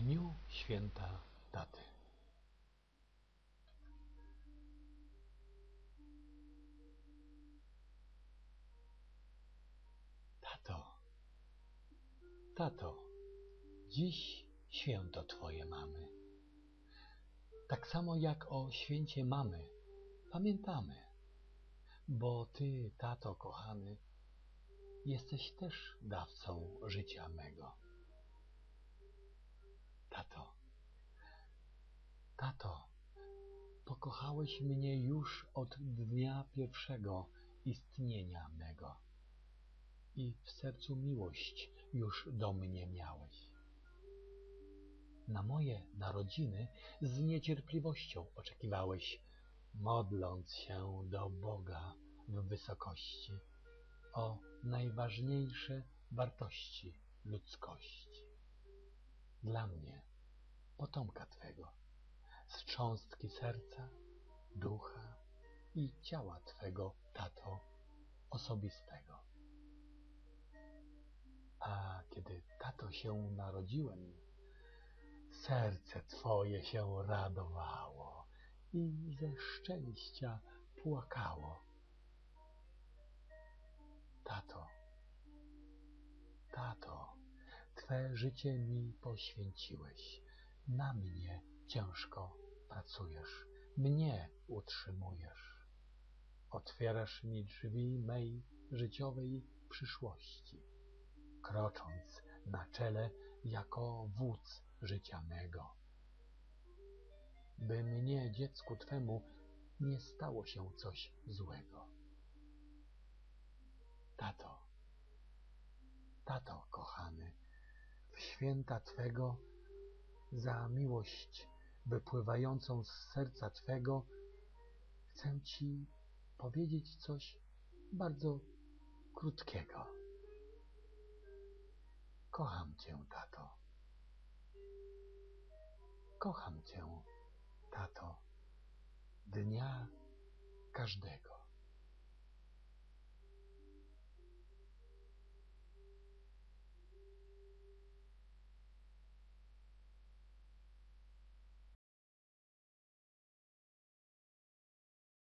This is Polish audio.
dniu święta taty. Tato, tato, dziś święto twoje mamy. Tak samo jak o święcie mamy pamiętamy, bo ty, tato kochany, jesteś też dawcą życia mego. Tato, tato, pokochałeś mnie już od dnia pierwszego istnienia mego i w sercu miłość już do mnie miałeś. Na moje narodziny z niecierpliwością oczekiwałeś, modląc się do Boga w wysokości o najważniejsze wartości ludzkości. Dla mnie, potomka Twego, cząstki serca, ducha i ciała Twego, tato, osobistego. A kiedy tato się narodziłem, serce Twoje się radowało i ze szczęścia płakało. Tato, tato, Twe życie mi poświęciłeś. Na mnie ciężko pracujesz, mnie utrzymujesz. Otwierasz mi drzwi mej życiowej przyszłości, krocząc na czele jako wódz życia mego. By mnie, dziecku Twemu, nie stało się coś złego. Tato, tato kochany, w święta Twego, za miłość wypływającą z serca Twego, chcę Ci powiedzieć coś bardzo krótkiego. Kocham Cię, tato. Kocham Cię, tato, dnia każdego.